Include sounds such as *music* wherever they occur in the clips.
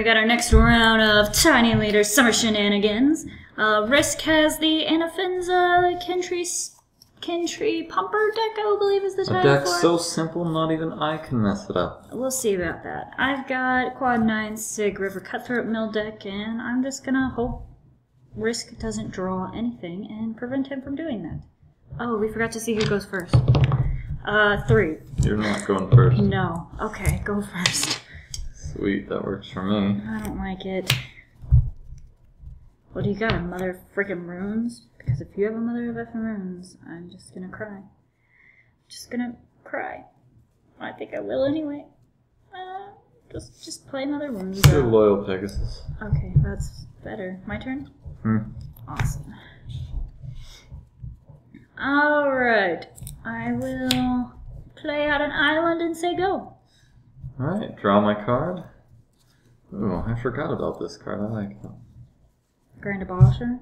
we got our next round of Tiny Leader Summer Shenanigans. Uh, Risk has the Anafenza Kentry, Kin Tree Pumper deck, I believe is the A deck for so simple, not even I can mess it up. We'll see about that. I've got Quad 9 Sygg River Cutthroat Mill deck, and I'm just gonna hope Risk doesn't draw anything and prevent him from doing that. Oh, we forgot to see who goes first. Uh, three. You're not going first. No. Okay, go first. Sweet, that works for me. I don't like it. What do you got? A mother of freaking runes? Because if you have a mother of effing runes, I'm just gonna cry. Just gonna cry. I think I will anyway. Uh, just just play another runes. You're out. loyal Pegasus. Okay, that's better. My turn? Hmm. Awesome. Alright. I will play out an island and say go. Alright, draw my card. Ooh, I forgot about this card. I like it. Grand Abolisher.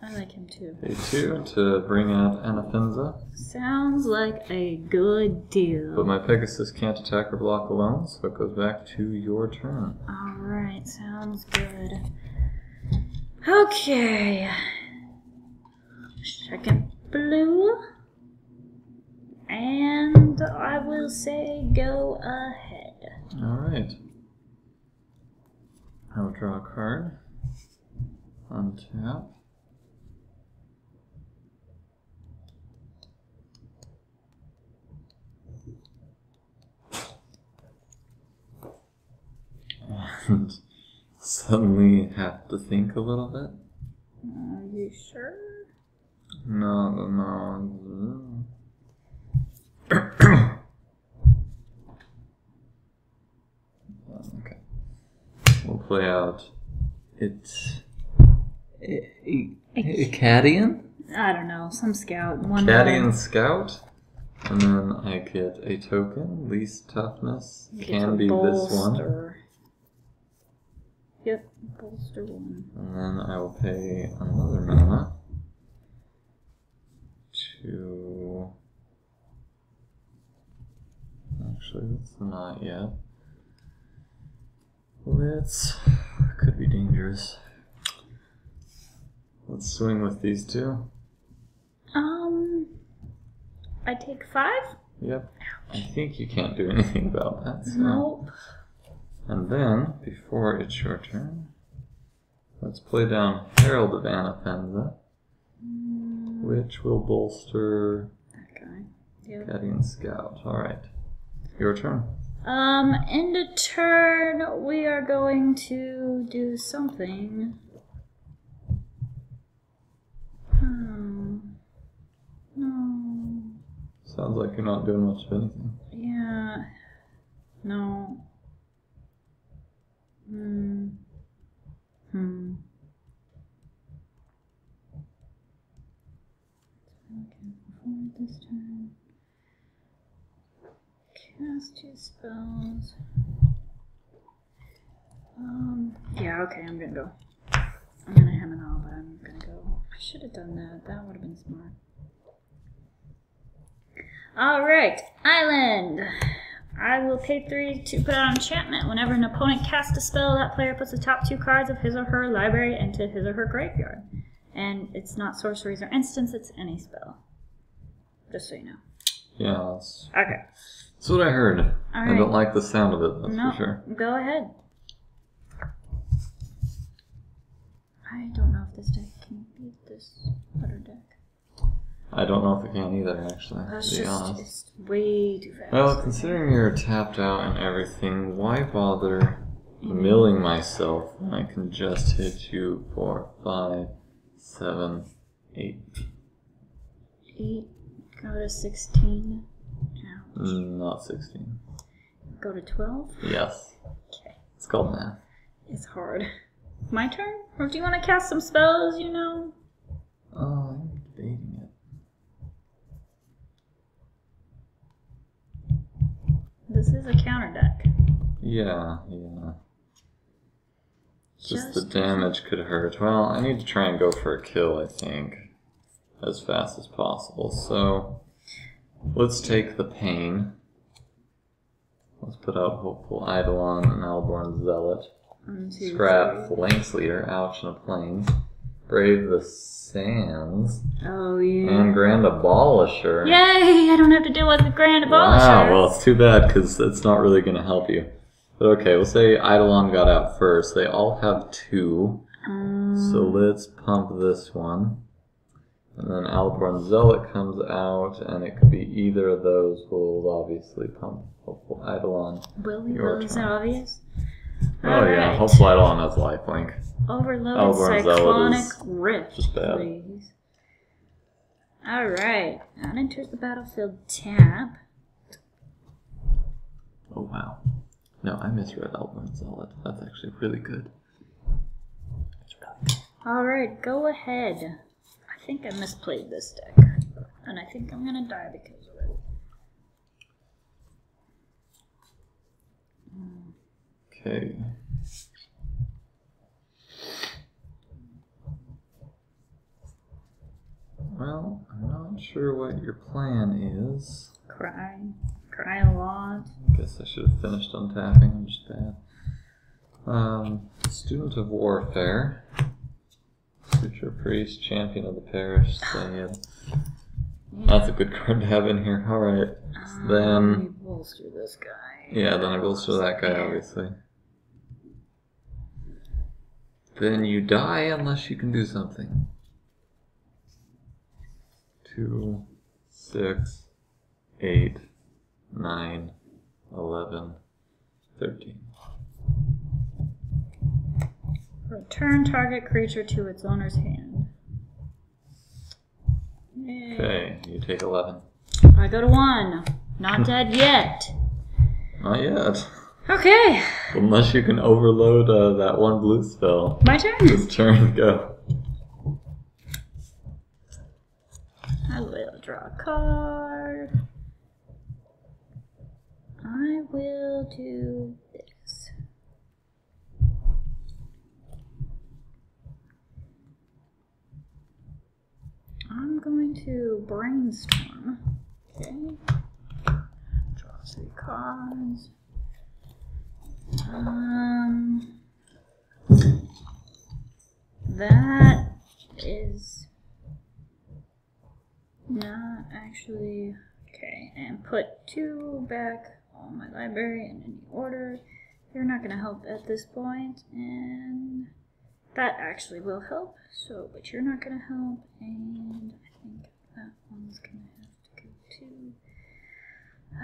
I like him too. A two to bring out Anafenza, Sounds like a good deal. but my Pegasus can't attack or block alone, so it goes back to your turn. Alright, sounds good. Okay. Second blue. And I will say go ahead. Alright. I will draw a card. Untap. And *laughs* suddenly have to think a little bit. Are you sure? No, no. okay. We'll play out. It's. a Cadian? I don't know. Some scout. One Cadian. Scout. And then I get a token. Least toughness You get can to be this one. bolster. Yep, bolster one. And then I will pay another mana to. Actually, that's not yet. Let's. Could be dangerous. Let's swing with these two. Um, I take five. Yep. I think you can't do anything about that. So. Nope. And then, before it's your turn, let's play down Herald of Anafenza, which will bolster That guy. Yep. Guardian Scout. Alright. Your turn. Um, end of turn, we are going to do something. Hmm. No. Sounds like you're not doing much of anything. Yeah. No. Hmm. Hmm. Okay, this turn. Cast two spells. Um, yeah, okay, I'm gonna go. I'm gonna hem and all, but I'm gonna go. I should have done that. That would have been smart. Alright, Island. I will pay three to put out enchantment. Whenever an opponent casts a spell, that player puts the top two cards of his or her library into his or her graveyard. And it's not sorceries or instants, it's any spell. Just so you know. Yeah, uh, that's, Okay. that's what I heard. I don't like the sound of it, that's no, for sure. go ahead. I don't know if this deck can beat this other deck. I don't know if it can either, actually, That's to be just honest. it's way too fast. Well, considering you're tapped out and everything, why bother mm-hmm. milling myself when I can just hit you for five, seven, eight, Eight, go to sixteen. Ouch. mm, not sixteen? Go to twelve. Yes, Okay, it's called math. it's hard. My turn, or do you want to cast some spells? You know. Oh, I'm debating it. This is a counter deck. Yeah, yeah. Just, Just- the damage could hurt. Well, I need to try and go for a kill, I think, as fast as possible. So, let's take the pain. Let's put out Hopeful Eidolon and Alborn Zealot. One, two, Scrap. Lynx Leader, Ouch and a Plains. Brave the Sands. Oh yeah. And Grand Abolisher. Yay! I don't have to deal with the Grand Abolisher. Wow, well, it's too bad because it's not really going to help you. But okay, we'll say Eidolon got out first. They all have two. Um, So let's pump this one. And then Alborn Zealot comes out, and it could be either of those. We'll obviously pump Hopeful Eidolon. will we? your Will is turn. that obvious? Oh yeah, Alright. Hopeful Eidolon has lifelink. Overloaded Alborn Zealot cyclonic is rift. just bad. Please. All right. That enters the battlefield tap. Oh wow. No, I misread Alborn Zealot. That's actually really good. It's really good. All right, go ahead. I think I misplayed this deck, and I think I'm gonna die because of it. Okay. Well, I'm not sure what your plan is. Cry, cry a lot. I Guess I should have finished untapping. I'm just bad. Um, Student of Warfare. Future Priest, Champion of the Parish, Sayed. That's a good card to have in here. Alright. Um, Then- me bolster this guy. Yeah, then I bolster that guy, obviously. Then you die unless you can do something. Two, six, eight, nine, eleven, thirteen. Return target creature to its owner's hand. Yay. Okay, you take eleven. I go to one. Not *laughs* dead yet. Not yet. Okay, Unless you can overload uh, that one blue spell. my turn. This turn, go. I will draw a card. I will do this. I'm going to brainstorm. Okay. Draw three cards. Um, that is not actually okay. And put two back on my library in any order. They're not going to help at this point, and that actually will help. So, but you're not going to help, and I think that one's to have to go too. *sighs*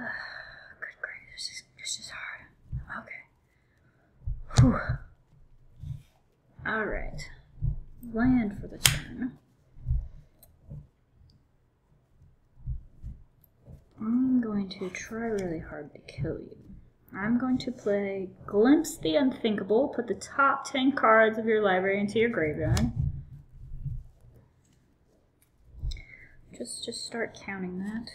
good grief, this is this is hard. Okay. Whew. All right. Land for the turn. I'm going to try really hard to kill you. I'm going to play Glimpse the Unthinkable. Put the top 10 cards of your library into your graveyard. Just just start counting that.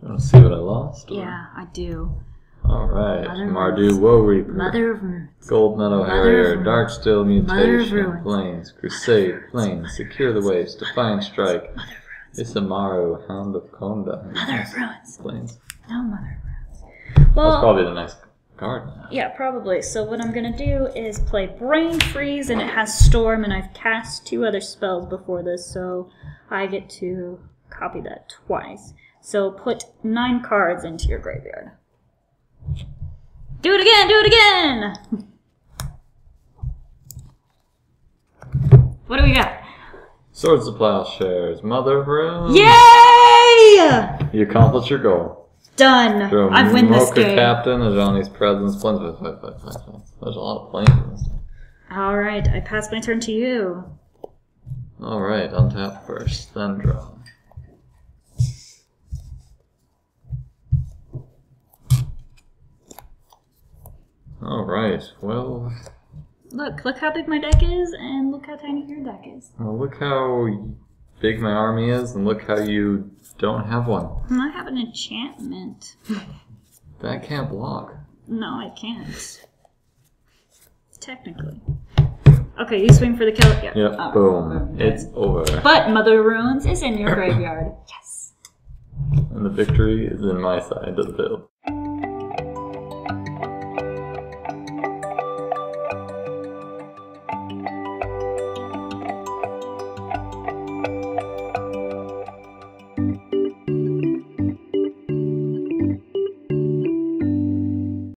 Do you want to see what I lost? or- Yeah, I do. Alright. Mother Mardu. Woe Reaper. Mother of Runes. Goldmeadow Mother Harrier, of Darksteel Mother of Mutation. Plains, Crusade, Plains, Secure the Wastes, Defiant Strike, Mother of Runes. Isamaru, Hound of Konda. Mother of Runes. Plains. No Mother of Runes. That's probably the next card now. Yeah, probably. So what I'm gonna do is play Brain Freeze, and it has Storm, and I've cast two other spells before this, so I get to copy that twice. So put nine cards into your graveyard. Do it again! Do it again! *laughs* what do we got? Swords of Plowshares, Mother of Runes. Yay! You accomplish your goal. Done. I win this game. Captain, Ajani's Presence, wait, wait. There's a lot of planes in this. All right, I pass my turn to you. Alright, untap first, then draw. Alright, well, Look, look how big my deck is, and look how tiny your deck is. well, look how big my army is, and look how you don't have one. Hmm, I have an enchantment. That can't block. No, I can't. Technically. Okay, you swing for the kill. Yeah. Yep, Oh, boom. Oh, okay. It's over. But Mother Runes is in your graveyard. *laughs* Yes. And the victory is in my side of the field.